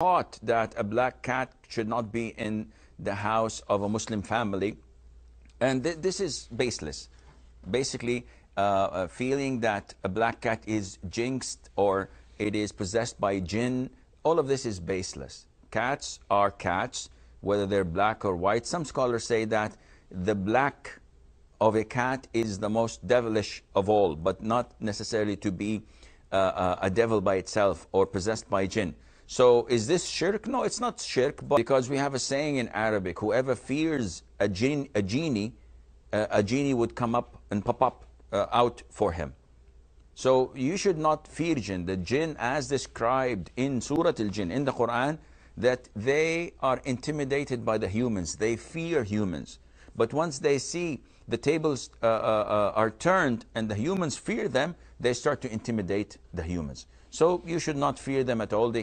taught that a black cat should not be in the house of a Muslim family. And th this is baseless. Basically, uh, a feeling that a black cat is jinxed or it is possessed by jinn, all of this is baseless. Cats are cats, whether they're black or white. Some scholars say that the black of a cat is the most devilish of all, but not necessarily to be uh, uh, a devil by itself or possessed by jinn. So is this shirk? No, it's not shirk, but because we have a saying in Arabic, whoever fears a, jinn, a genie, uh, a genie would come up and pop up uh, out for him. So you should not fear jinn. The jinn as described in Surah Al-Jinn, in the Quran, that they are intimidated by the humans. They fear humans. But once they see the tables uh, uh, uh are turned and the humans fear them, they start to intimidate the humans. So you should not fear them at all. They